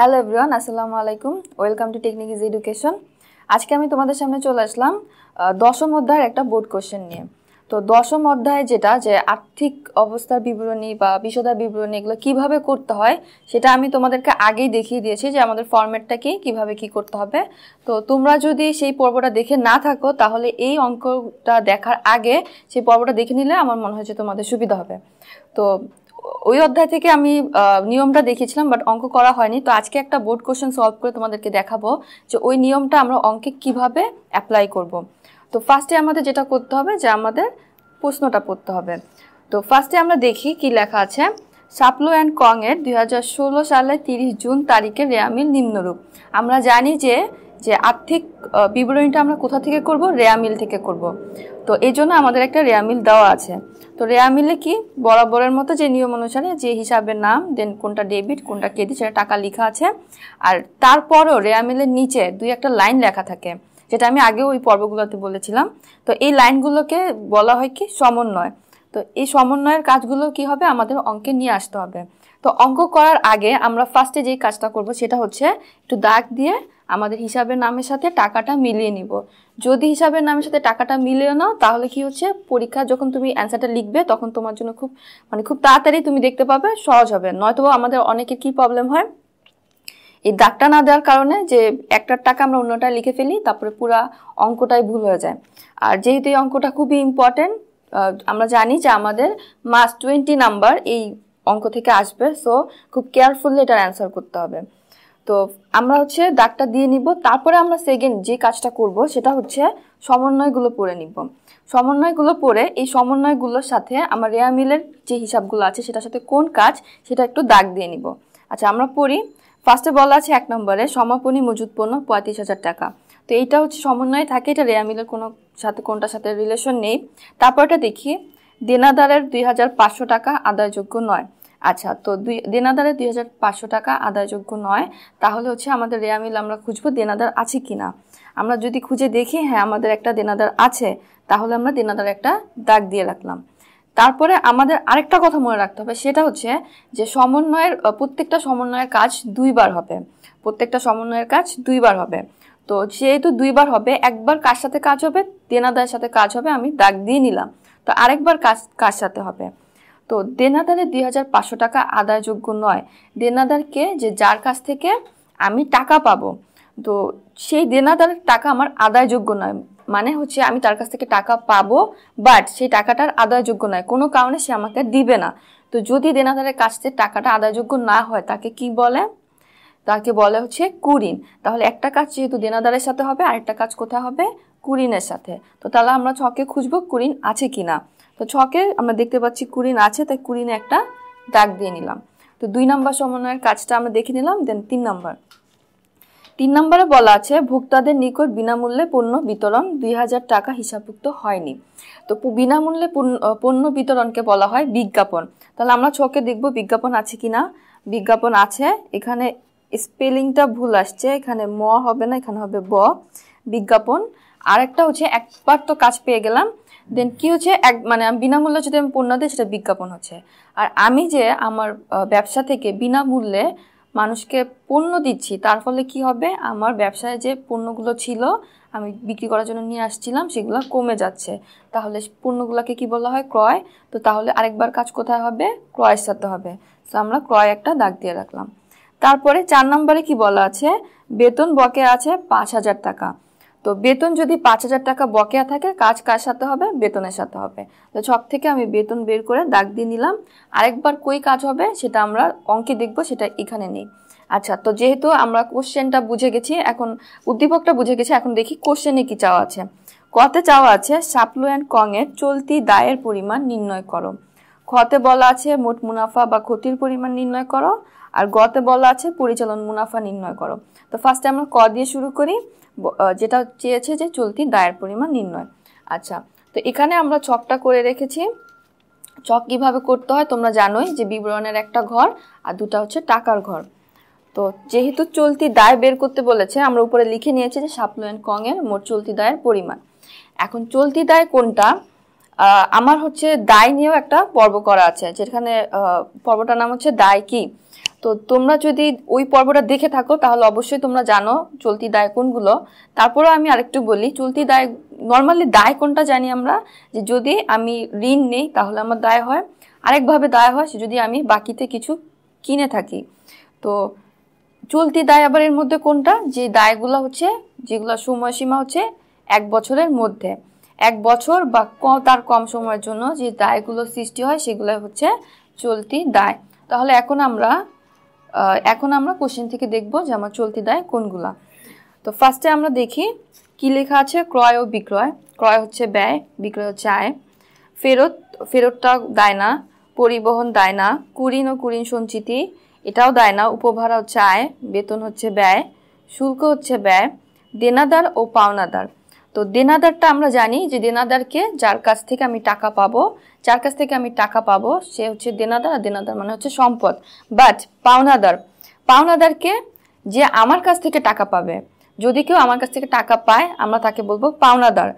Hello everyone, আসসালামু আলাইকুম। Welcome to technique is education. আজকে আমি তোমাদের সামনে চলে আসলাম দশম অধ্যায়ের একটা বোর্ড কোশ্চেন নিয়ে। তো দশম অধ্যায় যেটা, যে আর্থিক অবস্থার বিবরণী বা বিশদার বিবরণী, এগুলো কীভাবে করতে হয়, সেটা আমি তোমাদেরকে আগেই দেখিয়ে দিয়েছি যে আমাদের ফরম্যাটটা কি, কীভাবে কি করতে হবে। তো তোমরা যদি সেই পর্বটা দেখে না থাকো, তাহলে এই অঙ্কটা দেখার আগে সেই পর্বটা দেখে নিলে আমার মনে হয় যে তোমাদের সুবিধা হবে। তো ওই অধ্যায় থেকে আমি নিয়মটা দেখিয়েছিলাম বাট অঙ্ক করা হয়নি। তো আজকে একটা বোর্ড কোশ্চেন সলভ করে তোমাদেরকে দেখাবো যে ওই নিয়মটা আমরা অঙ্কে কীভাবে অ্যাপ্লাই করব। তো ফার্স্টে আমাদের যেটা করতে হবে যে আমাদের প্রশ্নটা পড়তে হবে। তো ফার্স্টে আমরা দেখি কি লেখা আছে। সাপলো অ্যান্ড কং এর দুই সালে তিরিশ জুন তারিখে রেয়ামিল নিম্নরূপ। আমরা জানি যে যে আর্থিক বিবরণীটা আমরা কোথা থেকে করব? রেয়ামিল থেকে করব। তো এই জন্য আমাদের একটা রেয়ামিল দেওয়া আছে। তো রেয়ামিলে কি? বরাবরের মতো যে নিয়ম অনুসারে যে হিসাবের নাম, দেন কোনটা ডেবিট, কোনটা ক্রেডিট, সেটা টাকা লেখা আছে। আর তারপরও রেয়ামিলের নিচে দুই একটা লাইন লেখা থাকে, যেটা আমি আগেও ওই পর্বগুলোতে বলেছিলাম। তো এই লাইনগুলোকে বলা হয় কি? সমন্বয়। তো এই সমন্বয়ের কাজগুলো কি হবে? আমাদের অঙ্কে নিয়ে আসতে হবে। তো অঙ্ক করার আগে আমরা ফার্স্টে যেই কাজটা করব, সেটা হচ্ছে একটু দাগ দিয়ে আমাদের হিসাবের নামের সাথে টাকাটা মিলিয়ে নিব। যদি হিসাবের নামের সাথে টাকাটা মিলিয়ে নাও তাহলে কি হচ্ছে? পরীক্ষা যখন তুমি অ্যান্সারটা লিখবে, তখন তোমার জন্য খুব মানে খুব তাড়াতাড়ি তুমি দেখতে পাবে, সহজ হবে। নয়তো আমাদের অনেকের কি প্রবলেম হয়? এই দাগটা না দেওয়ার কারণে যে একটার টাকা আমরা অন্যটায় লিখে ফেলি, তারপরে পুরা অঙ্কটাই ভুল হয়ে যায়। আর যেহেতু এই অঙ্কটা খুবই ইম্পর্টেন্ট আমরা জানি যে আমাদের মাস টোয়েন্টি নাম্বার এই অঙ্ক থেকে আসবে সো খুব কেয়ারফুলি এটার অ্যান্সার করতে হবে। তো আমরা হচ্ছে দাগটা দিয়ে নিব, তারপরে আমরা সেকেন্ড যে কাজটা করব সেটা হচ্ছে সমন্বয়গুলো পড়ে নিব। সমন্বয়গুলো পড়ে এই সমন্বয়গুলোর সাথে আমার রেয়া মিলের যে হিসাবগুলো আছে সেটার সাথে কোন কাজ সেটা একটু দাগ দিয়ে নিব। আচ্ছা আমরা পড়ি ফার্স্টে বলা আছে এক নম্বরে সমাপনী মজুদ পণ্য পঁয়ত্রিশ হাজার টাকা। তো এইটা হচ্ছে সমন্বয় থাকে, এটা রেয়া মিলের কোনো সাথে, কোনটার সাথে রিলেশন নেই। তারপরটা দেখি, দেনাদারের দুই হাজার পাঁচশো টাকা আদায়যোগ্য নয়। আচ্ছা তো দুই দেনাদারের দুই হাজার পাঁচশো টাকা আদায়যোগ্য নয়। তাহলে হচ্ছে আমাদের রেয়া মিল আমরা খুঁজবো দেনাদার আছে কি না আমরা যদি খুঁজে দেখি হ্যাঁ আমাদের একটা দেনাদার আছে, তাহলে আমরা দেনাদার একটা দাগ দিয়ে রাখলাম। তারপরে আমাদের আরেকটা কথা মনে রাখতে হবে, সেটা হচ্ছে যে সমন্বয়ের প্রত্যেকটা সমন্বয়ের কাজ দুইবার হবে। প্রত্যেকটা সমন্বয়ের কাজ দুইবার হবে। তো যেহেতু দুইবার হবে, একবার কার সাথে কাজ হবে, দেনাদারের সাথে কাজ হবে, আমি দাগ দিয়ে নিলাম। তো আরেকবার কাজ, কার সাথে হবে? তো দেনাদারের দুই হাজার পাঁচশো টাকা আদায়যোগ্য নয়। দেনাদারকে যে যার কাছ থেকে আমি টাকা পাবো, তো সেই দেনাদারের টাকা আমার আদায়যোগ্য নয়। মানে হচ্ছে আমি তার কাছ থেকে টাকা পাবো বাট সেই টাকাটার আদায়যোগ্য নয়। কোনো কারণে সে আমাকে দিবে না। তো যদি দেনাদারের কাছ থেকে টাকাটা আদায়যোগ্য না হয়, তাকে কি বলে? তাকে বলে হচ্ছে কুরিন। তাহলে একটা কাজ যেহেতু দেনাদারের সাথে হবে, আরেকটা কাজ কোথায় হবে? কুরিনের সাথে। তো তাহলে আমরা ছকে খুঁজবো কুরিন আছে কিনা। তো ছকে আমরা দেখতে পাচ্ছি কুরিন আছে, তাই কুরিনে একটা দাগ দিয়ে নিলাম। তো দুই নাম্বার সমন্বয়ের কাজটা আমরা দেখে নিলাম, দেন তিন নাম্বার। তিন নম্বরে বলা আছে, ভোক্তাদের নিকট বিনামূল্যে পণ্য বিতরণ দুই হাজার টাকা হিসাবভুক্ত হয়নি। তো বিনামূল্যে পণ্য- বিতরণকে বলা হয় বিজ্ঞাপন। তাহলে আমরা ছকে দেখব বিজ্ঞাপন আছে কিনা। বিজ্ঞাপন আছে, এখানে স্পেলিংটা ভুল আসছে, এখানে ম হবে না, এখানে হবে ব। বিজ্ঞাপন আরেকটা হচ্ছে একবার তো কাজ পেয়ে গেলাম দেন কি হচ্ছে, এক মানে বিনামূল্যে যদি আমি পণ্য দিই, সেটা বিজ্ঞাপন হচ্ছে। আর আমি যে আমার ব্যবসা থেকে বিনামূল্যে মানুষকে পণ্য দিচ্ছি, তার ফলে কি হবে? আমার ব্যবসায় যে পণ্যগুলো ছিল, আমি বিক্রি করার জন্য নিয়ে আসছিলাম, সেগুলো কমে যাচ্ছে। তাহলে পণ্যগুলোকে কি বলা হয়? ক্রয়। তো তাহলে আরেকবার কাজ কোথায় হবে? ক্রয়ের সাথে হবে। তো আমরা ক্রয় একটা দাগ দিয়ে রাখলাম। তারপরে চার নম্বরে কি বলা আছে? বেতন বকেয়া আছে পাঁচ হাজার টাকা। তো বেতন যদি পাঁচ হাজার টাকা বকেয়া থাকে, কাজ কার সাথে হবে? বেতনের সাথে হবে। তো ছক থেকে আমি বেতন বের করে দাগ দিয়ে নিলাম। আরেকবার কই কাজ হবে সেটা আমরা অঙ্কে দেখব, সেটা এখানে নেই। আচ্ছা তো যেহেতু আমরা কোশ্চেনটা বুঝে গেছি, এখন উদ্দীপকটা বুঝে গেছি, এখন দেখি কোশ্চেনে কি চাওয়া আছে। কতে চাওয়া আছে, সাপলু অ্যান্ড কং এর চলতি দায়ের পরিমাণ নির্ণয় করো। খতে বলা আছে, মোট মুনাফা বা ক্ষতির পরিমাণ নির্ণয় করো। আর গতে বলা আছে পরিচালন মুনাফা নির্ণয় করো। তো ফার্স্টে আমরা ক দিয়ে শুরু করি। যেটা চেয়েছে যে চলতি দায়ের পরিমাণ নির্ণয়। আচ্ছা তো এখানে আমরা ছকটা করে রেখেছি। চক কীভাবে করতে হয় তোমরা জানোই যে বিবরণের একটা ঘর আর দুটা হচ্ছে টাকার ঘর। তো যেহেতু চলতি দায় বের করতে বলেছে, আমরা উপরে লিখে নিয়েছি যে সাপলো অ্যান্ড কং এর মোট চলতি দায়ের পরিমাণ। এখন চলতি দায় কোনটা? আমার হচ্ছে দায় নিয়েও একটা পর্ব করা আছে, যেখানে পর্বটার নাম হচ্ছে দায় কি? তো তোমরা যদি ওই পর্বটা দেখে থাকো, তাহলে অবশ্যই তোমরা জানো চলতি দায় কোনগুলো। তারপরে আমি আরেকটু বলি, চলতি দায় নর্মালি দায় কোনটা জানি আমরা? যে যদি আমি ঋণ নেই, তাহলে আমার দায় হয়। আরেকভাবে দায় হয়, সে যদি আমি বাকিতে কিছু কিনে থাকি। তো চলতি দায় আবার এর মধ্যে কোনটা? যে দায়গুলো হচ্ছে, যেগুলো সময়সীমা হচ্ছে এক বছরের মধ্যে। এক বছর বা তার কম সময়ের জন্য যে দায়গুলো সৃষ্টি হয় সেগুলো হচ্ছে চলতি দায়। তাহলে এখন আমরা এখন আমরা কোশ্চেন থেকে দেখব যে আমার চলতি দায় কোনগুলা। তো ফার্স্টে আমরা দেখি, কি লেখা আছে? ক্রয় ও বিক্রয়। ক্রয় হচ্ছে ব্যয়, বিক্রয় হচ্ছে আয়। ফেরত, ফেরতটা দায় না, পরিবহন দায় না, কুরিন ও কুরিন সঞ্চিতি, এটাও দায় না, উপভাড়া হচ্ছে আয়, বেতন হচ্ছে ব্যয়, শুল্ক হচ্ছে ব্যয়, দেনাদার ও পাওনাদার। তো দেনাদারটা আমরা জানি যে দেনাদারকে যার কাছ থেকে আমি টাকা পাবো, যার কাছ থেকে আমি টাকা পাবো, সে হচ্ছে দেনাদার আর দেনাদার মানে হচ্ছে সম্পদ। বাট পাওনাদার, পাওনাদারকে যে আমার কাছ থেকে টাকা পাবে, যদি কেউ আমার কাছ থেকে টাকা পায়, আমরা তাকে বলব পাওনাদার।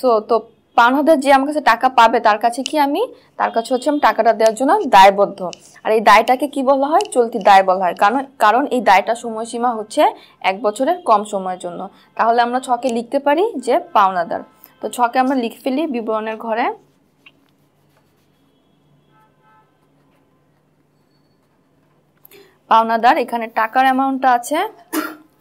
সো তো পাওনাদার যে আমার কাছে টাকা পাবে, তার কাছে কি আমি, তার কাছে হচ্ছে আমি টাকাটা দেওয়ার জন্য দায়বদ্ধ। আর এই দায়টাকে কি বলা হয়? চলতি দায় বলা হয়। কারণ কারণ এই দায়টা সময়সীমা হচ্ছে এক বছরের কম সময়ের জন্য। তাহলে আমরা ছকে লিখতে পারি যে পাওনাদার। তো ছকে আমরা লিখে ফেলি বিবরণের ঘরে। পাওনাদার, এখানে টাকার অ্যামাউন্টটা আছে।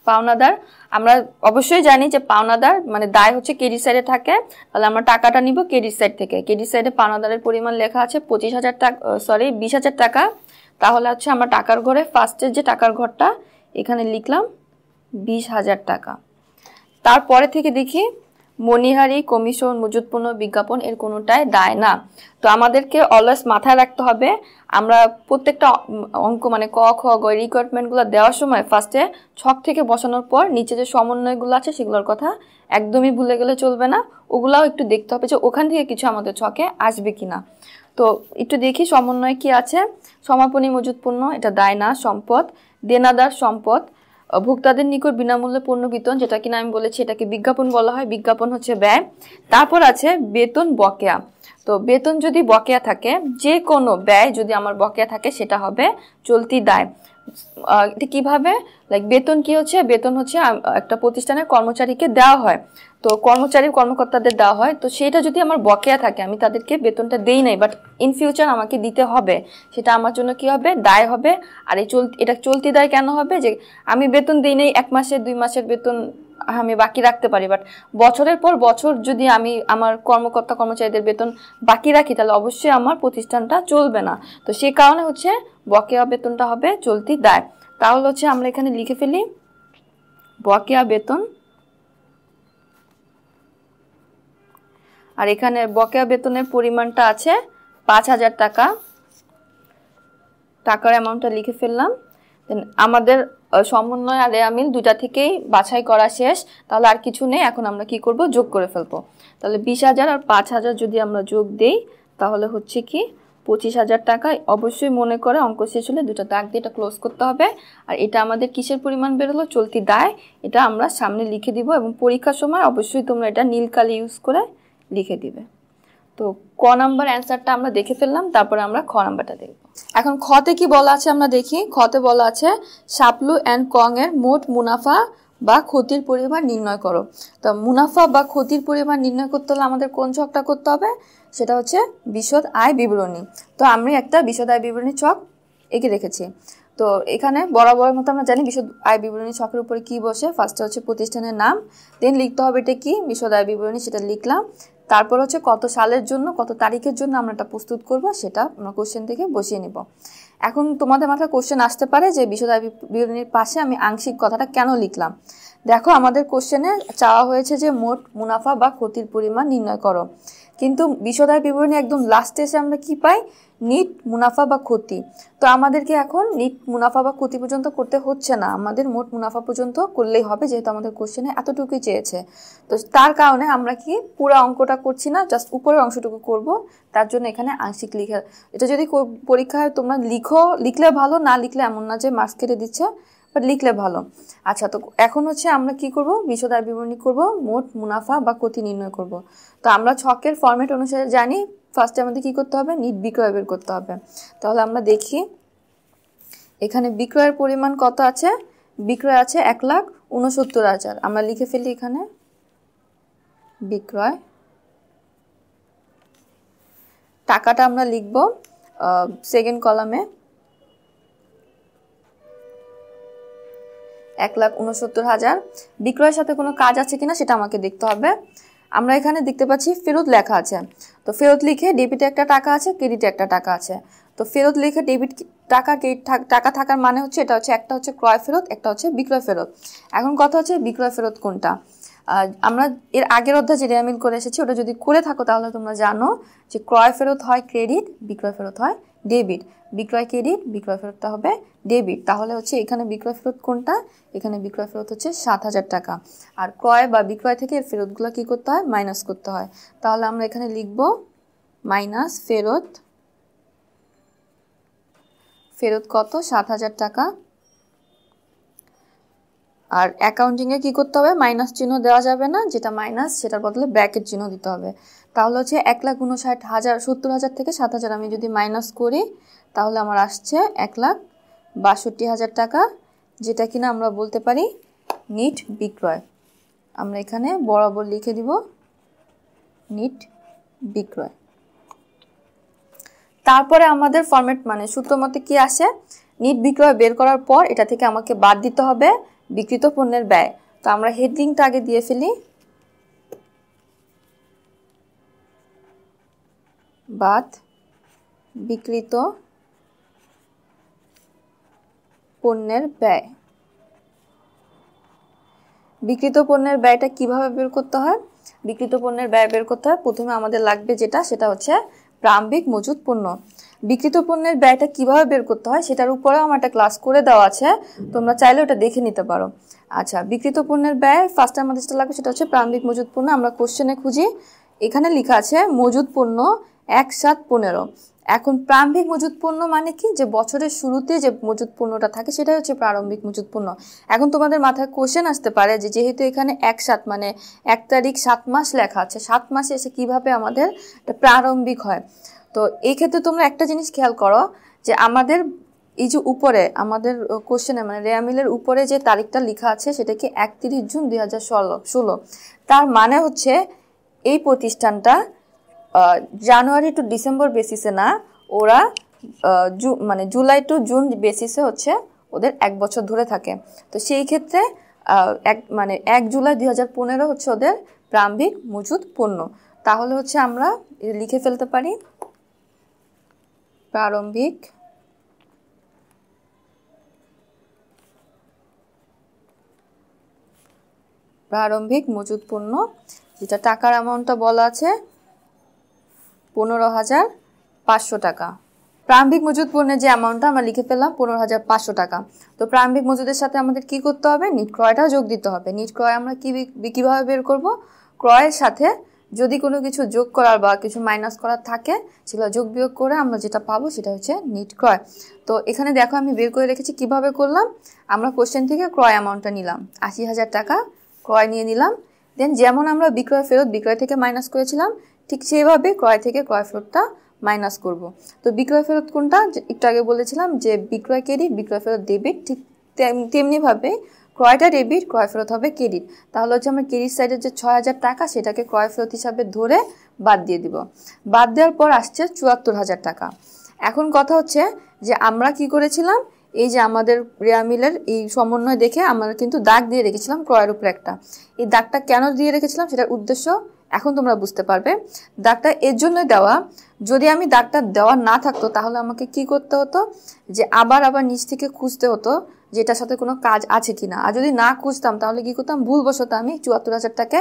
পাওনাদার আমরা অবশ্যই জানি যে পাওনাদার মানে দায় হচ্ছে ক্রেডিট সাইডে থাকে, তাহলে আমরা টাকাটা নিব ক্রেডিট সাইড থেকে। ক্রেডিট সাইডে পাওনাদারের পরিমাণ লেখা আছে পঁচিশ হাজার টাকা সরি বিশ হাজার টাকা। তাহলে হচ্ছে আমরা টাকার ঘরে ফার্স্টের যে টাকার ঘরটা, এখানে লিখলাম বিশ হাজার টাকা। তারপরে থেকে দেখি মনিহারি, কমিশন, মজুতপূর্ণ বিজ্ঞাপন এর কোনোটাই দায় না। তো আমাদেরকে অলওয়েজ মাথায় রাখতে হবে আমরা প্রত্যেকটা অঙ্ক মানে ক, খ, গ রিকোয়ারমেন্টগুলো দেওয়ার সময় ফার্স্টে ছক থেকে বসানোর পর নিচে যে সমন্বয়গুলো আছে সেগুলোর কথা একদমই ভুলে গেলে চলবে না। ওগুলাও একটু দেখতে হবে যে ওখান থেকে কিছু আমাদের ছকে আসবে কি না তো একটু দেখি সমন্বয় কি আছে। সমাপনী মজুতপূর্ণ এটা দায় না, সম্পদ। দেনাদার সম্পদ। ভোক্তাদের নিকট বিনামূল্যে পণ্য বিতরণ, যেটা কিনা আমি বলেছি এটাকে বিজ্ঞাপন বলা হয়, বিজ্ঞাপন হচ্ছে ব্যয়। তারপর আছে বেতন বকেয়া। তো বেতন যদি বকেয়া থাকে যে কোনো ব্যয় যদি আমার বকেয়া থাকে, সেটা হবে চলতি দায়। এটা কীভাবে? লাইক বেতন কি হচ্ছে? বেতন হচ্ছে একটা প্রতিষ্ঠানের কর্মচারীকে দেওয়া হয়। তো কর্মচারী, কর্মকর্তাদের দেওয়া হয়। তো সেটা যদি আমার বকেয়া থাকে, আমি তাদেরকে বেতনটা দেই নাই বাট ইন ফিউচার আমাকে দিতে হবে, সেটা আমার জন্য কি হবে? দায় হবে। আর এই চলতি এটা চলতি দায় কেন হবে? যে আমি বেতন দিই নাই, এক মাসের, দুই মাসের বেতন আমি বাকি রাখতে পারি বাট বছরের পর বছর যদি আমি আমার কর্মকর্তা কর্মচারীদের বেতন বাকি রাখি, তাহলে অবশ্যই আমার প্রতিষ্ঠানটা চলবে না। তো সে কারণে হচ্ছে বকেয়া বেতনটা হবে, চলতি দায়। তাহলে হচ্ছে আমরা এখানে লিখে ফেলি, বকেয়া বেতন। আর এখানে বকেয়া বেতনের পরিমাণটা আছে পাঁচ হাজার টাকা। টাকার অ্যামাউন্টটা লিখে ফেললাম। আমাদের সমন্বয় আর রেয়ামিল দুটা থেকেই বাছাই করা শেষ। তাহলে আর কিছু নেই, এখন আমরা কি করব? যোগ করে ফেলব। তাহলে বিশ হাজার আর পাঁচ হাজার যদি আমরা যোগ দেই, তাহলে হচ্ছে কি পঁচিশ হাজার টাকা। অবশ্যই মনে করে অঙ্ক শেষ হলে দুটো দাগ দিয়ে এটা ক্লোজ করতে হবে। আর এটা আমাদের কিসের পরিমাণ বেরোলো? চলতি দায়। এটা আমরা সামনে লিখে দিব এবং পরীক্ষার সময় অবশ্যই তোমরা এটা নীল কালি ইউজ করে লিখে দিবে। তো ক নাম্বার অ্যান্সারটা আমরা দেখে ফেললাম, তারপরে আমরা খ নাম্বারটা দেখব। এখন খতে কি বলা আছে আমরা দেখি। খতে বলা আছে, সাপলু অ্যান্ড কং এর মোট মুনাফা বা ক্ষতির পরিমাণ নির্ণয় করো। তো মুনাফা বা ক্ষতির পরিমাণ নির্ণয় করতে হলে আমাদের কোন ছকটা করতে হবে? সেটা হচ্ছে বিশদ আয় বিবরণী। তো আমি একটা বিশদ আয় বিবরণী ছক এঁকে রেখেছি। তো এখানে বরাবরের মতো আমরা জানি বিশদ আয় বিবরণী ছকের উপরে কি বসে। ফার্স্টে হচ্ছে প্রতিষ্ঠানের নাম দেন লিখতে হবে এটা কি? বিশদ আয় বিবরণী, সেটা লিখলাম। তারপর হচ্ছে কত সালের জন্য, কত তারিখের জন্য আমরা এটা প্রস্তুত করব, সেটা আমরা কোশ্চেন থেকে বসিয়ে নিব। এখন তোমাদের মাথায় কোশ্চেন আসতে পারে যে বিশ্বদায় আয় বিবরণীর পাশে আমি আংশিক কথাটা কেন লিখলাম? দেখো, আমাদের কোশ্চেনে চাওয়া হয়েছে যে মোট মুনাফা বা ক্ষতির পরিমাণ নির্ণয় করো। কিন্তু বিশদায় বিবরণী একদম লাস্টে এসে আমরা কি পাই? নিট মুনাফা বা ক্ষতি। তো আমাদেরকে এখন নিট মুনাফা বা ক্ষতি পর্যন্ত করতে হচ্ছে না। আমাদের মোট মুনাফা পর্যন্ত করলেই হবে, যেহেতু আমাদের কোশ্চেনে এতটুকুই চেয়েছে। তো তার কারণে আমরা কি পুরো অঙ্কটা করছি না জাস্ট উপরের অংশটুকু করব। তার জন্য এখানে আংশিক লিখে, এটা যদি পরীক্ষায় তোমরা লিখো, লিখলে ভালো, না লিখলে এমন না যে মার্কস কেটে দিচ্ছে। বাট লিখলে ভালো। আচ্ছা তো এখন হচ্ছে আমরা কি করব? বিশদায় বিবরণী করব, মোট মুনাফা বা ক্ষতি নির্ণয় করব। তো আমরা ছকের ফরম্যাট অনুসারে জানি ফার্স্টে আমাদের কি করতে হবে? নিট বিক্রয় বের করতে হবে। তাহলে আমরা দেখি, এখানে বিক্রয়ের পরিমাণ কত আছে? বিক্রয় আছে এক লাখ উনসত্তর হাজার। আমরা লিখে ফেলি এখানে, বিক্রয়। টাকাটা আমরা লিখব সেকেন্ড কলামে এক লাখ উনসত্তর হাজার। বিক্রয়ের সাথে কোনো কাজ আছে কিনা সেটা আমাকে দেখতে হবে। আমরা এখানে দেখতে পাচ্ছি ফেরত লেখা আছে। তো ফেরত লিখে ডেবিটে একটা টাকা আছে, ক্রেডিটে একটা টাকা আছে। তো ফেরত লিখে ডেবিট টাকা টাকা থাকার মানে হচ্ছে, এটা হচ্ছে একটা হচ্ছে ক্রয় ফেরত, একটা হচ্ছে বিক্রয় ফেরত। এখন কথা হচ্ছে বিক্রয় ফেরত কোনটা? আমরা এর আগের অধ্যায় যে রেয়ামিল করে এসেছি, ওটা যদি করে থাকো তাহলে তোমরা জানো যে ক্রয় ফেরত হয় ক্রেডিট, বিক্রয় ফেরত হয় ডেবিট বিক্রয় ক্রেডিট, বিক্রয় ফেরতটা হবে ডেবিট তাহলে হচ্ছে এখানে বিক্রয় ফেরত কোনটা? এখানে বিক্রয় ফেরত হচ্ছে সাত হাজার টাকা। আর ক্রয় বা বিক্রয় থেকে এর ফেরতগুলো কী করতে হয়? মাইনাস করতে হয়। তাহলে আমরা এখানে লিখব মাইনাস ফেরত ফেরত কত? সাত হাজার টাকা। আর অ্যাকাউন্টিংয়ে কী করতে হবে? মাইনাস চিহ্ন দেওয়া যাবে না। যেটা মাইনাস সেটার বদলে ব্র্যাকেট চিহ্ন দিতে হবে। তাহলে হচ্ছে এক লাখ উনষাট হাজার, সত্তর হাজার থেকে সাত হাজার আমি যদি মাইনাস করি, তাহলে আমার আসছে এক লাখ বাষট্টি হাজার টাকা, যেটা কিনা আমরা বলতে পারি নিট বিক্রয়। আমরা এখানে বরাবর লিখে দিব নিট বিক্রয়। তারপরে আমাদের ফরম্যাট মানে সূত্র মতে কি আসে? নিট বিক্রয় বের করার পর এটা থেকে আমাকে বাদ দিতে হবে বিকৃত পণ্যের ব্যয়। তো আমরা হেডিংটা আগে দিয়ে ফেলি। বাদ বিকৃত পণ্যের ব্যয়। বিকৃত পণ্যের ব্যয়টা কীভাবে বের করতে হয়? বিকৃত পণ্যের ব্যয় বের করতে হয়। প্রথমে আমাদের লাগবে যেটা, সেটা হচ্ছে প্রারম্ভিক মজুত পণ্য। বিকৃত পণ্যের ব্যয়টা কীভাবে বের করতে হয় সেটার উপরেও আমার একটা ক্লাস করে দেওয়া আছে। তোমরা চাইলে ওটা দেখে নিতে পারো। আচ্ছা বিকৃত পণ্যের ব্যয় ফার্স্ট আমাদের যেটা লাগবে সেটা হচ্ছে প্রাম্ভিক মজুত পণ্য। আমরা কোশ্চেনে খুঁজি। এখানে লেখা আছে মজুত পণ্য এক সাত পনেরো। এখন প্রারম্ভিক মজুদ পণ্য মানে কি? যে বছরের শুরুতে যে মজুদ পণ্যটা থাকে সেটাই হচ্ছে প্রারম্ভিক মজুদ পণ্য এখন তোমাদের মাথায় কোশ্চেন আসতে পারে যে যেহেতু এখানে এক সাত মানে এক তারিখ সাত মাস লেখা আছে, সাত মাসে এসে কীভাবে আমাদের প্রারম্ভিক হয়? তো এই ক্ষেত্রে তোমরা একটা জিনিস খেয়াল করো যে আমাদের এই যে উপরে, আমাদের কোশ্চেনে মানে রেয়ামিলের উপরে যে তারিখটা লেখা আছে সেটা কি একত্রিশ জুন দুই হাজার ষোলো। তার মানে হচ্ছে এই প্রতিষ্ঠানটা জানুয়ারি টু ডিসেম্বর বেসিসে না, ওরা মানে জুলাই টু জুন বেসিসে হচ্ছে ওদের এক বছর ধরে থাকে। তো সেই ক্ষেত্রে এক মানে এক জুলাই দুই হাজার পনেরো হচ্ছে ওদের প্রারম্ভিক মজুদ পণ্য। তাহলে হচ্ছে আমরা লিখে ফেলতে পারি, প্রারম্ভিক প্রারম্ভিক মজুদ পণ্য, যেটা টাকার অ্যামাউন্টটা বলা আছে পনেরো হাজার পাঁচশো টাকা। প্রারম্ভিক মজুদ পণ্যের যে অ্যামাউন্টটা আমরা লিখে ফেললাম, পনেরো হাজার পাঁচশো টাকা। তো প্রারম্ভিক মজুদের সাথে আমাদের কি করতে হবে? নিট ক্রয়টাও যোগ দিতে হবে। নিট ক্রয় আমরা কী কীভাবে বের করব? ক্রয়ের সাথে যদি কোনো কিছু যোগ করার বা কিছু মাইনাস করার থাকে, সেগুলো যোগ বিয়োগ করে আমরা যেটা পাবো সেটা হচ্ছে নিট ক্রয়। তো এখানে দেখো আমি বের করে রেখেছি, কীভাবে করলাম? আমরা কোশ্চেন থেকে ক্রয় অ্যামাউন্টটা নিলাম। আশি হাজার টাকা ক্রয় নিয়ে নিলাম। দেন যেমন আমরা বিক্রয় ফেরত, বিক্রয় থেকে মাইনাস করেছিলাম ঠিক সেইভাবে ক্রয় থেকে ক্রয় ফেরতটা মাইনাস করব। তো বিক্রয় ফেরত কোনটা? একটু আগে বলেছিলাম যে বিক্রয় ক্রেডিট, বিক্রয় ফেরত ডেবিট ঠিক তেমনিভাবে ক্রয়টা ডেবিট ক্রয় ফেরত হবে ক্রেডিট। তাহলে হচ্ছে আমরা ক্রেডিট সাইডের যে ছয় হাজার টাকা, সেটাকে ক্রয় ফেরত হিসাবে ধরে বাদ দিয়ে দিব। বাদ দেওয়ার পর আসছে চুয়াত্তর হাজার টাকা। এখন কথা হচ্ছে যে আমরা কি করেছিলাম? এই যে আমাদের রেয়ামিলের এই সমন্বয় দেখে আমরা কিন্তু দাগ দিয়ে রেখেছিলাম ক্রয়ের উপরে একটা। এই দাগটা কেন দিয়ে রেখেছিলাম? সেটার উদ্দেশ্য এখন তোমরা বুঝতে পারবে। দাগটা এর জন্যই দেওয়া। যদি আমি দাগটা দেওয়া না থাকতো, তাহলে আমাকে কি করতে হতো? যে আবার আবার নিচ থেকে খুঁজতে হতো যেটার সাথে কোনো কাজ আছে কি না আর যদি না খুঁজতাম, তাহলে কি করতাম? ভুলবশত আমি চুয়াত্তর হাজার টাকা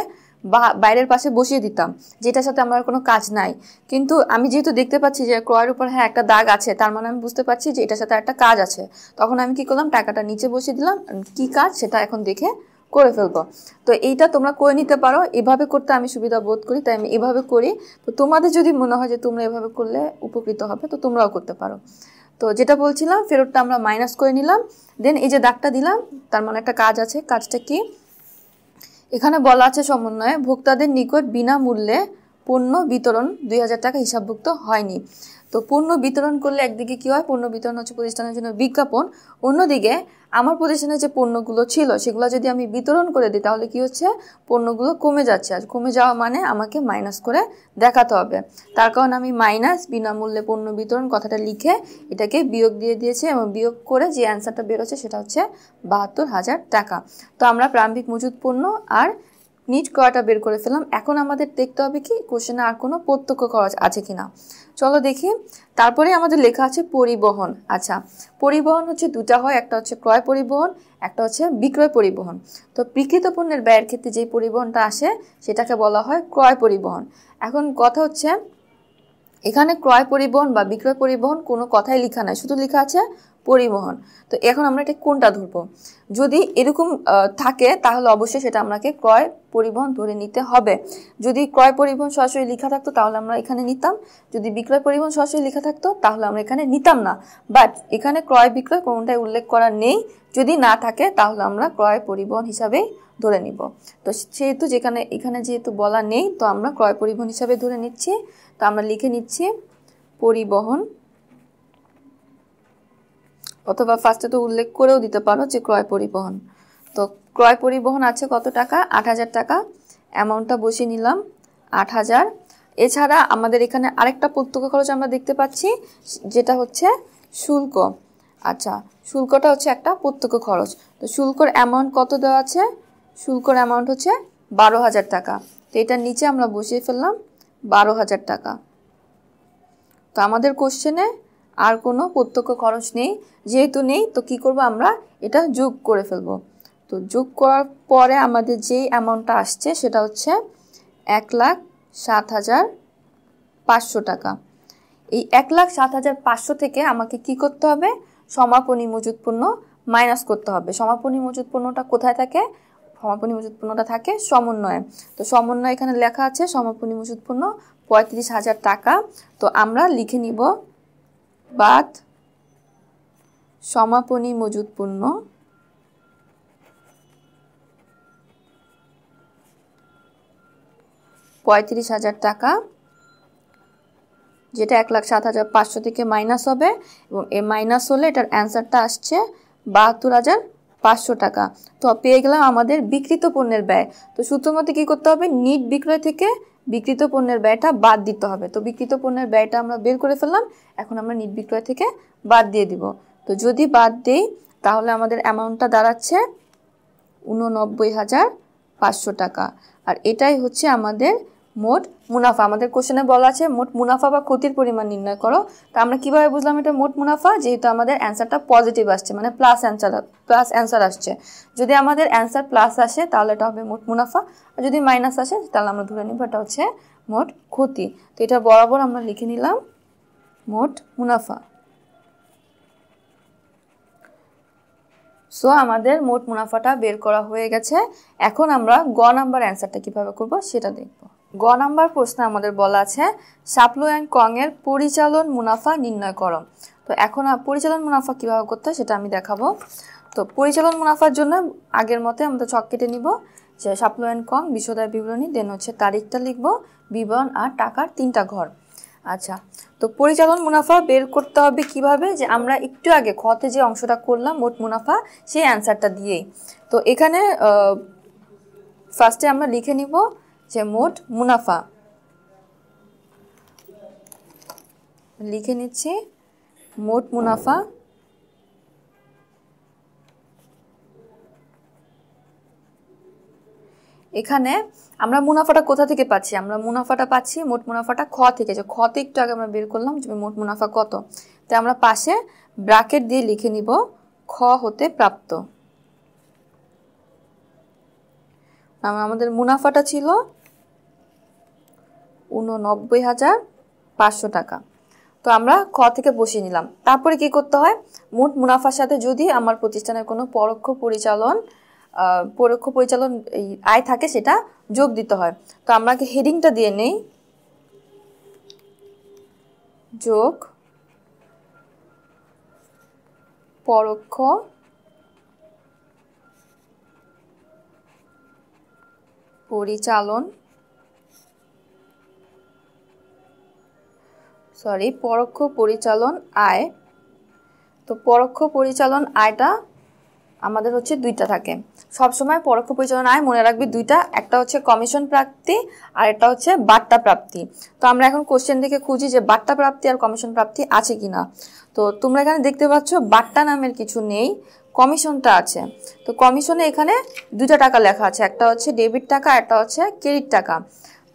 বাইরের পাশে বসিয়ে দিতাম, যেটার সাথে আমার কোনো কাজ নাই। কিন্তু আমি যেহেতু দেখতে পাচ্ছি যে ক্রয়ের উপর হ্যাঁ একটা দাগ আছে, তার মানে আমি বুঝতে পারছি যে এটার সাথে একটা কাজ আছে। তখন আমি কি করলাম? টাকাটা নিচে বসিয়ে দিলাম। কি কাজ? সেটা এখন দেখে করে ফেলব। তো এইটা তোমরা করে নিতে পারো। এভাবে করতে আমি সুবিধা বোধ করি, তাই আমি এভাবে করি। তো তোমাদের যদি মনে হয় যে তোমরা এভাবে করলে উপকৃত হবে, তো তোমরাও করতে পারো। তো যেটা বলছিলাম, ফেরতটা আমরা মাইনাস করে নিলাম। দেন এই যে দাগটা দিলাম, তার মানে একটা কাজ আছে। কাজটা কি? এখানে বলা আছে সমন্বয়ে, ভোক্তাদের নিকট বিনামূল্যে পণ্য বিতরণ দুই হাজার টাকা হিসাবভুক্ত হয়নি। তো পণ্য বিতরণ করলে একদিকে কী হয়? পণ্য বিতরণ হচ্ছে প্রতিষ্ঠানের জন্য বিজ্ঞাপন। অন্যদিকে আমার প্রতিষ্ঠানে যে পণ্যগুলো ছিল, সেগুলো যদি আমি বিতরণ করে দিই, তাহলে কি হচ্ছে? পণ্যগুলো কমে যাচ্ছে। আর কমে যাওয়া মানে আমাকে মাইনাস করে দেখাতে হবে। তার কারণ আমি মাইনাস বিনামূল্যে পণ্য বিতরণ কথাটা লিখে এটাকে বিয়োগ দিয়ে দিয়েছি এবং বিয়োগ করে যে অ্যান্সারটা বেরোচ্ছে, সেটা হচ্ছে বাহাত্তর হাজার টাকা। তো আমরা প্রারম্ভিক মজুদ পণ্য আর নিট ক্রয়টা বের করে ফেলাম এখন আমাদের দেখতে হবে কি কোশ্চেনে আর কোনো প্রত্যক্ষ খরচ আছে কি না চলো দেখি। তারপরে আমাদের লেখা আছে পরিবহন। আচ্ছা পরিবহন হচ্ছে দুটা হয়, একটা হচ্ছে ক্রয় পরিবহন, একটা হচ্ছে বিক্রয় পরিবহন। তো বিকৃত পণ্যের ব্যয়ের ক্ষেত্রে যেই পরিবহনটা আসে, সেটাকে বলা হয় ক্রয় পরিবহন। এখন কথা হচ্ছে, এখানে ক্রয় পরিবহন বা বিক্রয় পরিবহন কোনো কথাই লেখা নাই। শুধু লেখা আছে পরিবহন। তো এখন আমরা এটা কোনটা ধরবো? যদি এরকম থাকে, তাহলে অবশ্যই সেটা আমাকে ক্রয় পরিবহন ধরে নিতে হবে। যদি ক্রয় পরিবহন সরাসরি লেখা থাকতো, তাহলে আমরা এখানে নিতাম। যদি বিক্রয় পরিবহন সরাসরি লেখা থাকতো, তাহলে আমরা এখানে নিতাম না। বাট এখানে ক্রয় বিক্রয় কোনোটাই উল্লেখ করা নেই। যদি না থাকে, তাহলে আমরা ক্রয় পরিবহন হিসাবেই ধরে নিব। তো সেহেতু যেখানে, এখানে যেহেতু বলা নেই, তো আমরা ক্রয় পরিবহন হিসাবে ধরে নিচ্ছি। তো আমরা লিখে নিচ্ছি, পরিবহন অথবা ফার্স্টে তো উল্লেখ করেও দিতে পারো যে ক্রয় পরিবহন। তো ক্রয় পরিবহন আছে কত টাকা? আট হাজার টাকা। অ্যামাউন্টটা বসিয়ে নিলাম, আট হাজার। এছাড়া আমাদের এখানে আরেকটা প্রত্যক্ষ খরচ আমরা দেখতে পাচ্ছি, যেটা হচ্ছে শুল্ক। আচ্ছা শুল্কটা হচ্ছে একটা প্রত্যক্ষ খরচ। তো শুল্কর অ্যামাউন্ট কত দেওয়া আছে? শুল্কর অ্যামাউন্ট হচ্ছে বারো হাজার টাকা। তো এটার নিচে আমরা বসিয়ে ফেললাম বারো হাজার টাকা। তো আমাদের কোশ্চেনে আর কোনো প্রত্যক্ষ খরচ নেই, যেহেতু নেই, তো কি করব আমরা? এটা যোগ করে ফেলব। তো যোগ করার পরে আমাদের যেই অ্যামাউন্টটা আসছে, সেটা হচ্ছে এক লাখ সাত হাজার পাঁচশো টাকা। এই এক লাখ সাত হাজার পাঁচশো থেকে আমাকে কি করতে হবে? সমাপনী মজুদ পণ্য মাইনাস করতে হবে। সমাপনী মজুদ পণ্যটা কোথায় থাকে? সমাপনী মজুদ পণ্যটা থাকে সমন্বয়ে। তো সমন্বয় এখানে লেখা আছে, সমাপনী মজুদ পণ্য পঁয়ত্রিশ হাজার টাকা। তো আমরা লিখে নিব বাদ সমাপনী মজুদ পণ্য পঁয়ত্রিশ হাজার টাকা, যেটা এক লাখ সাত হাজার পাঁচশো থেকে মাইনাস হবে এবং এ মাইনাস হলে এটার অ্যান্সারটা আসছে বাহাত্তর হাজার পাঁচশো টাকা। তো পেয়ে গেলাম আমাদের বিকৃত পণ্যের ব্যয়। তো সূত্র মধ্যে কী করতে হবে? নিট বিক্রয় থেকে বিকৃত পণ্যের ব্যয়টা বাদ দিতে হবে। তো বিকৃত পণ্যের ব্যয়টা আমরা বের করে ফেললাম, এখন আমরা নিট বিক্রয় থেকে বাদ দিয়ে দিব। তো যদি বাদ দিই, তাহলে আমাদের অ্যামাউন্টটা দাঁড়াচ্ছে উননব্বই হাজার পাঁচশো টাকা। আর এটাই হচ্ছে আমাদের মোট মুনাফা। আমাদের কোশ্চেনে বলা আছে, মোট মুনাফা বা ক্ষতির পরিমাণ নির্ণয় করো। তো আমরা কীভাবে বুঝলাম এটা মোট মুনাফা? যেহেতু আমাদের অ্যান্সারটা পজিটিভ আসছে মানে প্লাস অ্যান্সার প্লাস অ্যান্সার আসছে। যদি আমাদের অ্যান্সার প্লাস আসে, তাহলে এটা হবে মোট মুনাফা। আর যদি মাইনাস আসে, তাহলে আমরা ধরে নিব এটা হচ্ছে মোট ক্ষতি। তো এটা বরাবর আমরা লিখে নিলাম মোট মুনাফা। সো আমাদের মোট মুনাফাটা বের করা হয়ে গেছে। এখন আমরা গ নাম্বার অ্যান্সারটা কীভাবে করব, সেটা দেখব। গ নাম্বার প্রশ্নে আমাদের বলা আছে, সাপলো অ্যান্ড কং এর পরিচালন মুনাফা নির্ণয় করো। তো এখন পরিচালন মুনাফা কীভাবে করতে হয় সেটা আমি দেখাবো। তো পরিচালন মুনাফার জন্য আগের মতে আমরা ছক কেটে নিব, যে সাপলো অ্যান্ড কং বিশদায় বিবরণী দেন হচ্ছে তারিখটা লিখব, বিবরণ আর টাকার তিনটা ঘর। আচ্ছা তো পরিচালন মুনাফা বের করতে হবে কীভাবে? যে আমরা একটু আগে খতে যে অংশটা করলাম, মোট মুনাফা, সেই অ্যান্সারটা দিয়েই। তো এখানে ফার্স্টে আমরা লিখে নিব যে মোট মুনাফা। লিখে নিচ্ছি, মোট মুনাফা এখানে আমরা মুনাফাটা কোথা থেকে পাচ্ছি? আমরা মুনাফাটা পাচ্ছি মোট মুনাফাটা খ থেকে। যে খতে একটু আগে আমরা বের করলাম যে মোট মুনাফা কত। তো আমরা পাশে ব্রাকেট দিয়ে লিখে নিব, খ হতে প্রাপ্ত। আমাদের মুনাফাটা ছিল উননব্বই হাজার পাঁচশো টাকা। তো আমরা খ থেকে বসিয়ে নিলাম। তারপরে কি করতে হয়? মোট মুনাফার সাথে যদি আমার প্রতিষ্ঠানের কোনো পরোক্ষ পরিচালন পরোক্ষ পরিচালন আয় থাকে, সেটা যোগ দিতে হয়। তো আমরা হেডিংটা দিয়ে নেই। যোগ পরোক্ষ পরিচালন সরি পরোক্ষ পরিচালন আয়। তো পরোক্ষ পরিচালন আয়টা আমাদের হচ্ছে দুইটা থাকে। সবসময় পরোক্ষ পরিচালন আয় মনে রাখবি দুইটা, একটা হচ্ছে কমিশন প্রাপ্তি আর একটা হচ্ছে বার্তা প্রাপ্তি। তো আমরা এখন কোশ্চেন থেকে খুঁজি যে বার্তা প্রাপ্তি আর কমিশন প্রাপ্তি আছে কিনা। তো তোমরা এখানে দেখতে পাচ্ছ বার্তা নামের কিছু নেই, কমিশনটা আছে। তো কমিশনে এখানে দুইটা টাকা লেখা আছে, একটা হচ্ছে ডেবিট টাকা, একটা হচ্ছে ক্রেডিট টাকা।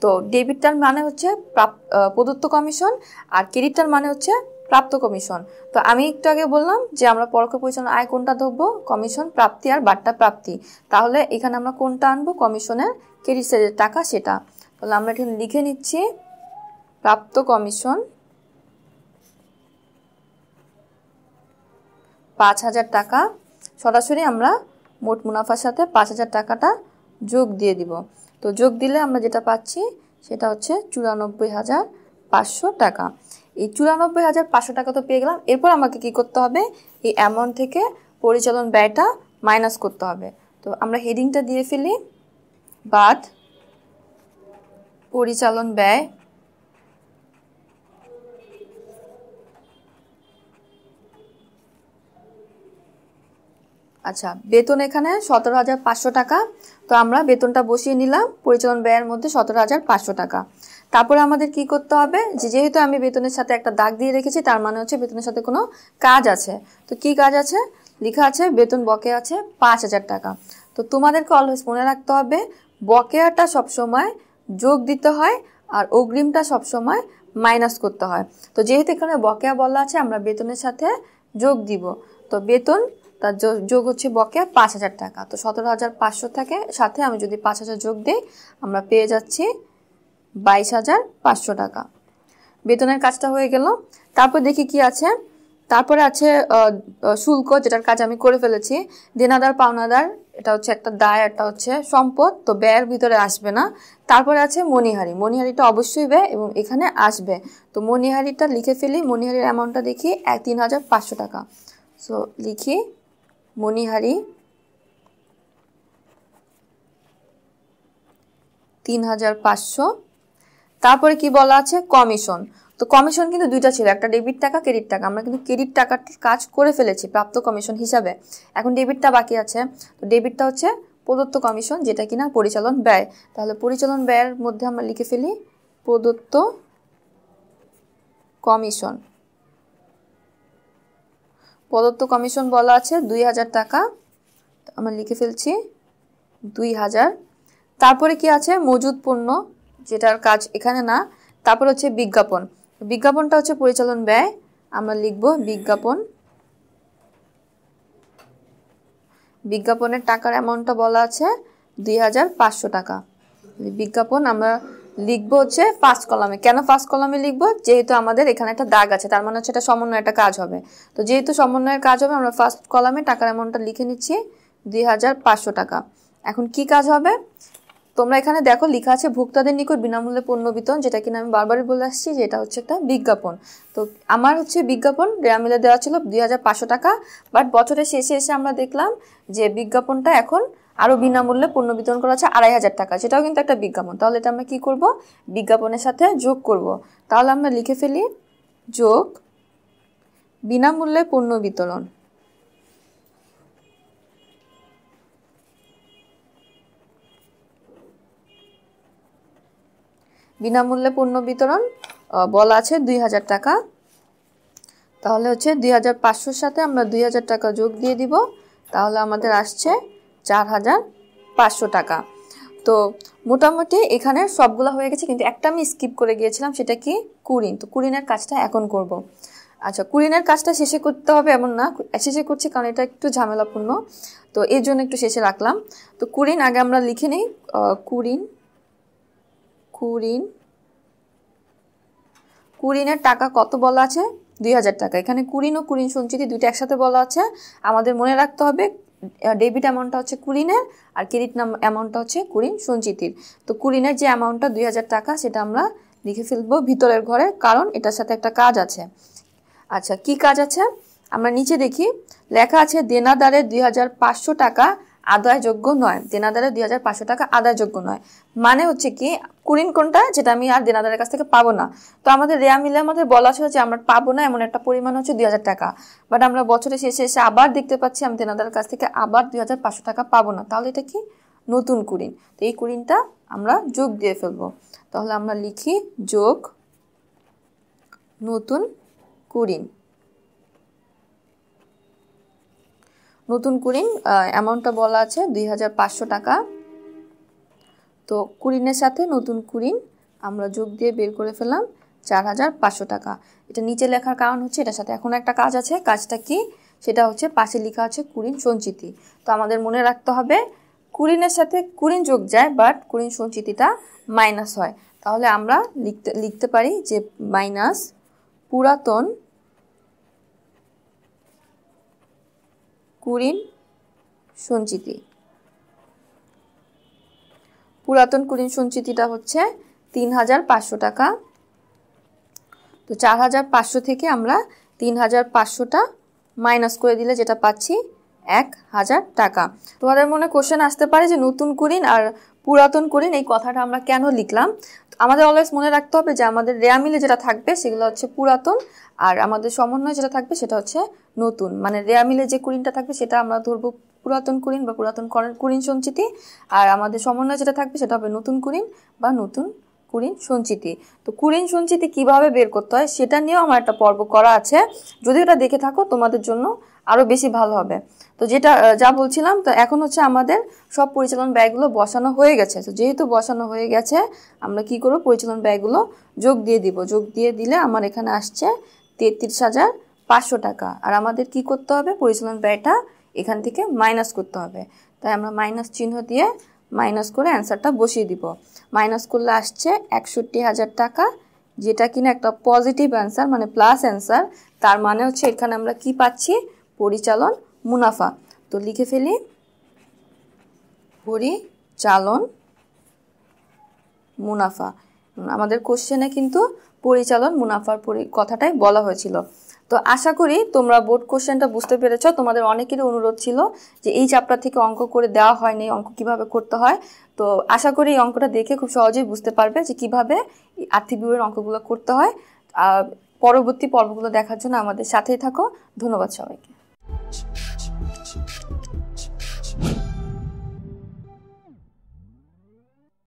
তো ডেবিটটার মানে হচ্ছে প্রদত্ত কমিশন আর ক্রেডিটটার মানে হচ্ছে প্রাপ্ত কমিশন। তো আমি একটু আগে বললাম যে আমরা পরোক্ষ পরিচালনা আয় কোনটা ধরবো? কমিশন প্রাপ্তি আর বার্তা প্রাপ্তি। তাহলে এখানে আমরা কোনটা আনব? কমিশনের ক্রেডিট টাকা সেটা। তাহলে আমরা এখানে লিখে নিচ্ছি প্রাপ্ত কমিশন পাঁচ হাজার টাকা। সরাসরি আমরা মোট মুনাফার সাথে পাঁচ হাজার টাকাটা যোগ দিয়ে দিব। তো যোগ দিলে আমরা যেটা পাচ্ছি, সেটা হচ্ছে চুরানব্বই হাজার পাঁচশো টাকা। এই চুরানব্বই হাজার পাঁচশো টাকা তো পেয়ে গেলাম। এরপর আমাকে কি করতে হবে? এই অ্যামাউন্ট থেকে পরিচালন ব্যয়টা মাইনাস করতে হবে। তো আমরা হেডিংটা দিয়ে ফেলি। বাদ, পরিচালন ব্যয় আচ্ছা বেতন এখানে সতেরো হাজার পাঁচশো টাকা। তো আমরা বেতনটা বসিয়ে নিলাম, পরিচালন ব্যয়ের মধ্যে সতেরো হাজার পাঁচশো টাকা। তারপরে আমাদের কি করতে হবে? যে যেহেতু আমি বেতনের সাথে একটা দাগ দিয়ে রেখেছি, তার মানে হচ্ছে বেতনের সাথে কোনো কাজ আছে। তো কি কাজ আছে? লেখা আছে, বেতন বকে আছে পাঁচ হাজার টাকা। তো তোমাদেরকে অলওয়েজ মনে রাখতে হবে, বকেয়াটা সবসময় যোগ দিতে হয় আর অগ্রিমটা সবসময় মাইনাস করতে হয়। তো যেহেতু এখানে বকেয়া বলা আছে, আমরা বেতনের সাথে যোগ দিব। তো বেতন তার যোগ হচ্ছে বকেয়া পাঁচ হাজার টাকা। তো সতেরো হাজার পাঁচশো থাকে। সাথে আমি যদি পাঁচ হাজার যোগ দিই, আমরা পেয়ে যাচ্ছি বাইশ হাজার পাঁচশো টাকা। বেতনের কাজটা হয়ে গেল। তারপর দেখি কি আছে। তারপরে আছে শুল্ক, যেটার কাজ আমি করে ফেলেছি। দেনাদার, পাওনাদার, এটা হচ্ছে একটা দায়, একটা হচ্ছে সম্পদ। তো ব্যয়ের ভিতরে আসবে না। তারপরে আছে মণিহারি মণিহারিটা অবশ্যই ব্যয় এবং এখানে আসবে। তো মণিহারিটা লিখে ফেলি। মণিহারির অ্যামাউন্টটা দেখি এক তিন হাজার পাঁচশো টাকা। সো লিখি মণিহারি। তিন হাজার পাঁচশো। তারপরে কি বলা আছে? কমিশন। তো কমিশন কিন্তু দুইটা ছিল, একটা ডেবিট টাকা, ক্রেডিট টাকা। আমরা কিন্তু ক্রেডিট টাকার কাজ করে ফেলেছি, প্রাপ্ত কমিশন হিসাবে। এখন ডেবিটটা বাকি আছে। তো ডেবিটটা হচ্ছে প্রদত্ত কমিশন, যেটা কিনা পরিচালন ব্যয়। তাহলে পরিচালন ব্যয়ের মধ্যে আমরা লিখে ফেলি, প্রদত্ত কমিশন। প্রদত্ত কমিশন বলা আছে দুই হাজার টাকা। আমরা লিখে ফেলছি দুই হাজার। তারপরে কি আছে? মজুদ পণ্য, যেটার কাজ এখানে না। তারপর হচ্ছে বিজ্ঞাপন। বিজ্ঞাপনটা হচ্ছে পরিচালন ব্যয়। আমরা লিখব বিজ্ঞাপন। বিজ্ঞাপনের টাকার অ্যামাউন্টটা বলা আছে দুই হাজার পাঁচশো টাকা। বিজ্ঞাপন আমরা লিখব হচ্ছে ফার্স্ট কলামে কেন ফার্স্ট কলামে লিখব? যেহেতু আমাদের এখানে একটা দাগ আছে, তার মানে হচ্ছে এটা সমন্বয় একটা কাজ হবে। তো যেহেতু সমন্বয়ের কাজ হবে, আমরা ফার্স্ট কলামে টাকার অ্যামাউন্টটা লিখে নিচ্ছি, দুই হাজার পাঁচশো টাকা। এখন কি কাজ হবে? তোমরা এখানে দেখো, লেখা আছে ভোক্তাদের নিকট বিনামূল্যে পণ্য বিতরণ, যেটা কিনা আমি বারবারই বলে আসছি যে এটা হচ্ছে একটা বিজ্ঞাপন। তো আমার হচ্ছে বিজ্ঞাপন রেয়ামিলে দেওয়া ছিল দুই হাজার পাঁচশো টাকা বাট বছরের শেষে এসে আমরা দেখলাম যে বিজ্ঞাপনটা এখন আরও বিনামূল্যে পণ্য বিতরণ করা হচ্ছে আড়াই হাজার টাকা, সেটাও কিন্তু একটা বিজ্ঞাপন। তাহলে এটা আমরা কি করব? বিজ্ঞাপনের সাথে যোগ করব। তাহলে আমরা লিখে ফেলি, যোগ বিনামূল্যে পণ্য বিতরণ। বিনামূল্যে পণ্য বিতরণ বলা আছে দুই হাজার টাকা। তাহলে হচ্ছে দুই হাজার পাঁচশোর সাথে আমরা দুই হাজার টাকা যোগ দিয়ে দিব। তাহলে আমাদের আসছে চার হাজার পাঁচশো টাকা। তো মোটামুটি এখানে সবগুলো হয়ে গেছে, কিন্তু একটা আমি স্কিপ করে গিয়েছিলাম, সেটা কি? কুরিন। তো কুরিনের কাজটা এখন করব। আচ্ছা কুরিনের কাজটা শেষে করতে হবে এমন না, শেষে করছি কারণ এটা একটু ঝামেলাপূর্ণ। তো এর জন্য একটু শেষে রাখলাম। তো কুরিন আগে আমরা লিখে নিই কুরিন কুরিন, কুরিনের টাকা কত বলা আছে? দুই হাজার টাকা। এখানে কুরিন ও কুরিন সঞ্চিতি দুইটা একসাথে বলা আছে। আমাদের মনে রাখতে হবে ডেবিট অ্যামাউন্টটা হচ্ছে কুরিনের আর ক্রেডিট নাম অ্যামাউন্টটা হচ্ছে কুরিন সঞ্চিতির। তো কুরিনের যে অ্যামাউন্টটা দুই হাজার টাকা, সেটা আমরা লিখে ফেলব ভিতরের ঘরে, কারণ এটার সাথে একটা কাজ আছে। আচ্ছা কি কাজ আছে? আমরা নিচে দেখি, লেখা আছে, দেনাদারে দুই হাজার পাঁচশো টাকা আদায়যোগ্য নয়, দেনাদারের দুই হাজার পাঁচশো টাকা আদায়যোগ্য নয়। মানে হচ্ছে কি কুড়িন কোনটা, যেটা আমি আর দেনাদারের কাছ থেকে পাবো না। তো আমাদের রেয়া মিলে আমাদের বলা ছিল যে আমরা পাবো না, এমন একটা পরিমাণ হচ্ছে দুই হাজার টাকা। বাট আমরা বছরের শেষে এসে আবার দেখতে পাচ্ছি, আমি দেনাদারের কাছ থেকে আবার দুই হাজার পাঁচশো টাকা পাবো না। তাহলে এটা কি? নতুন কুড়িন তো এই কুড়িনটা আমরা যোগ দিয়ে ফেলব। তাহলে আমরা লিখি যোগ নতুন কুড়িন নতুন কুড়িন অ্যামাউন্টটা বলা আছে দুই হাজার পাঁচশো টাকা। তো কুড়িনের সাথে নতুন কুড়িন আমরা যোগ দিয়ে বের করে ফেলাম চার হাজার পাঁচশো টাকা। এটা নিচে লেখার কারণ হচ্ছে এটার সাথে এখন একটা কাজ আছে। কাজটা কি? সেটা হচ্ছে পাশে লেখা আছে কুড়িন সঞ্চিতি। তো আমাদের মনে রাখতে হবে কুড়িনের সাথে কুড়িন যোগ যায় বাট কুড়িন সঞ্চিতিটা মাইনাস হয়। তাহলে আমরা লিখতে লিখতে পারি যে মাইনাস পুরাতন কুড়িন সঞ্চিতি। পুরাতন কুড়িন সঞ্চিতিটা হচ্ছে তিন হাজার পাঁচশো টাকা। তো চার হাজার পাঁচশো থেকে আমরা তিন হাজার পাঁচশোটা মাইনাস করে দিলে যেটা পাচ্ছি এক হাজার টাকা। তোমাদের মনে কোশ্চেন আসতে পারে যে নতুন কুড়িন আর পুরাতন কুড়িন এই কথাটা আমরা কেন লিখলাম? আমাদের অলওয়েজ মনে রাখতে হবে যে আমাদের রেয়া মিলে যেটা থাকবে সেগুলো হচ্ছে পুরাতন আর আমাদের সমন্বয় যেটা থাকবে সেটা হচ্ছে নতুন। মানে রেয়া মিলে যে কুড়িনটা থাকবে, সেটা আমরা ধরবো পুরাতন কুড়িন বা পুরাতন কুড়িন সঞ্চিতি। আর আমাদের সমন্বয় যেটা থাকবে, সেটা হবে নতুন কুড়িন বা নতুন কুড়িন সঞ্চিতি। তো কুড়িন সঞ্চিতি কীভাবে বের করতে হয়, সেটা নিয়েও আমার একটা পর্ব করা আছে। যদি ওটা দেখে থাকো, তোমাদের জন্য আরও বেশি ভালো হবে। তো যেটা যা বলছিলাম, তো এখন হচ্ছে আমাদের সব পরিচালন ব্যয়গুলো বসানো হয়ে গেছে। তো যেহেতু বসানো হয়ে গেছে, আমরা কি করব, পরিচালন ব্যয়গুলো যোগ দিয়ে দিব। যোগ দিয়ে দিলে আমার এখানে আসছে তেত্রিশ হাজার পাঁচশো টাকা। আর আমাদের কি করতে হবে? পরিচালন ব্যয়টা এখান থেকে মাইনাস করতে হবে। তাই আমরা মাইনাস চিহ্ন দিয়ে মাইনাস করে অ্যান্সারটা বসিয়ে দিব। মাইনাস করলে আসছে একষট্টি হাজার টাকা, যেটা কিনা একটা পজিটিভ অ্যান্সার মানে প্লাস অ্যান্সার তার মানে হচ্ছে এখানে আমরা কি পাচ্ছি? পরিচালন মুনাফা। তো লিখে ফেলি, পরিচালন মুনাফা। আমাদের কোশ্চেনে কিন্তু পরিচালন মুনাফার কথাটাই বলা হয়েছিল। তো আশা করি তোমরা বোর্ড কোশ্চেনটা বুঝতে পেরেছ। তোমাদের অনেকেরই অনুরোধ ছিল যে এই চ্যাপ্টার থেকে অঙ্ক করে দেওয়া হয়নি, অঙ্ক কীভাবে করতে হয়। তো আশা করি এই অঙ্কটা দেখে খুব সহজেই বুঝতে পারবে যে কীভাবে আর্থিক বিবরণের অঙ্কগুলো করতে হয়। পরবর্তী পর্বগুলো দেখার জন্য আমাদের সাথেই থাকো। ধন্যবাদ সবাইকে।